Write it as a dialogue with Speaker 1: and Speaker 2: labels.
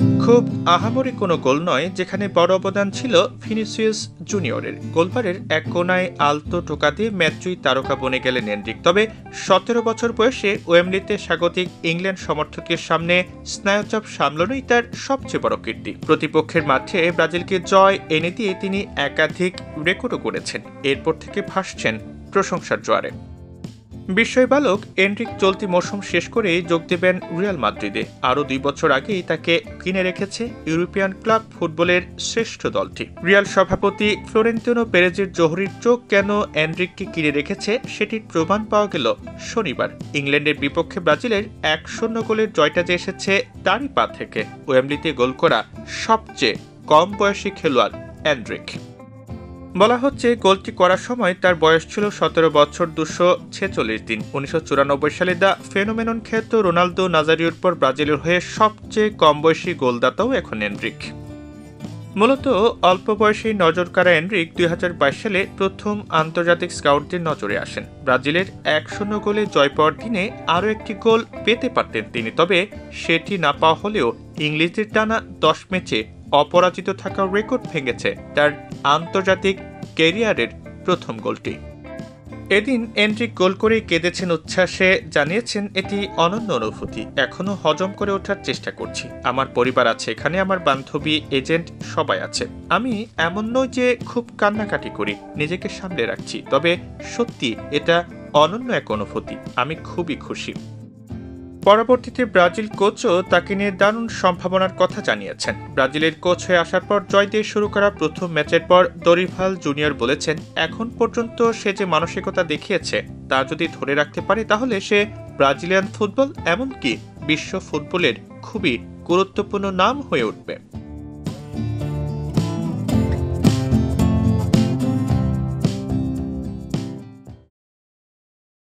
Speaker 1: খুব আহামরি কোনো গোল নয়, যেখানে বড় অবদান ছিল ফিনিসিয়াস জুনিয়রের। গোলবারের এক কোনায় আলতো টোকা দিয়ে ম্যাচজয়ী তারকা বনে গেলেন এন্ড্রিক তবে সতেরো বছর বয়সে ওয়েমলিতে স্বাগতিক ইংল্যান্ড সমর্থকের সামনে স্নায়ুচাপ সামলানোই তার সবচেয়ে বড় কীর্তি। প্রতিপক্ষের মাঠে ব্রাজিলকে জয় এনে দিয়ে তিনি একাধিক রেকর্ডও করেছেন এরপর থেকে ভাসছেন প্রশংসার জোয়ারে। বিস্ময় বালক এন্ড্রিক চলতি মৌসুম শেষ করে যোগ দেবেন রিয়াল মাদ্রিদে। আরও দুই বছর আগেই তাকে কিনে রেখেছে ইউরোপিয়ান ক্লাব ফুটবলের শ্রেষ্ঠ দলটি। রিয়াল সভাপতি ফ্লোরেন্তিনো পেরেজের জহরির চোখ কেন এন্ড্রিককে কিনে রেখেছে সেটির প্রমাণ পাওয়া গেল শনিবার। ইংল্যান্ডের বিপক্ষে ব্রাজিলের এক শূন্য গোলের জয়টা যে এসেছে তারই পা থেকে। ওয়েমলিতে গোল করা সবচেয়ে কম বয়সী খেলোয়াড় অ্যান্ড্রিক বলা হচ্ছে গোলটি করার সময় তার বয়স ছিল সতেরো বছর দুশো ছেচল্লিশ দিন। উনিশশো চুরানব্বই সালে দ্য ফেনোমেনন খ্যাত রোনালদো নাজারিওর পর ব্রাজিলের হয়ে সবচেয়ে কম বয়সী গোলদাতাও এখন এন্ড্রিক মূলত অল্প বয়সেই নজর কাড়া এন্ড্রিক দুই সালে প্রথম আন্তর্জাতিক স্কাউটদের নজরে আসেন। ব্রাজিলের এক শূন্য গোলে জয় পাওয়ার দিনে আরও একটি গোল পেতে পারতেন তিনি, তবে সেটি না পাওয়া হলেও ইংলিশদের টানা দশ ম্যাচে অপরাজিত থাকার রেকর্ড ভেঙেছে তার আন্তর্জাতিক ক্যারিয়ারের প্রথম গোলটি। এদিন এন্ট্রিক গোল করে কেঁদেছেন উচ্ছ্বাসে জানিয়েছেন এটি অনন্য অনুভূতি। এখনও হজম করে ওঠার চেষ্টা করছি। আমার পরিবার আছে এখানে, আমার বান্ধবী, এজেন্ট সবাই আছে। আমি এমন নয় যে খুব কান্নাকাটি করি, নিজেকে সামলে রাখছি। তবে সত্যি এটা অনন্য এক অনুভূতি। আমি খুবই খুশি। পরবর্তীতে ব্রাজিল কোচও তাকে নিয়ে দারুণ সম্ভাবনার কথা জানিয়েছেন। ব্রাজিলের কোচ হয়ে আসার পর জয় দিয়ে শুরু করা প্রথম ম্যাচের পর দরিভাল জুনিয়র বলেছেন, এখন পর্যন্ত সে যে মানসিকতা দেখিয়েছে, তা যদি ধরে রাখতে পারে তাহলে সে ব্রাজিলিয়ান ফুটবল এমনকি বিশ্ব ফুটবলের খুবই গুরুত্বপূর্ণ নাম হয়ে উঠবে।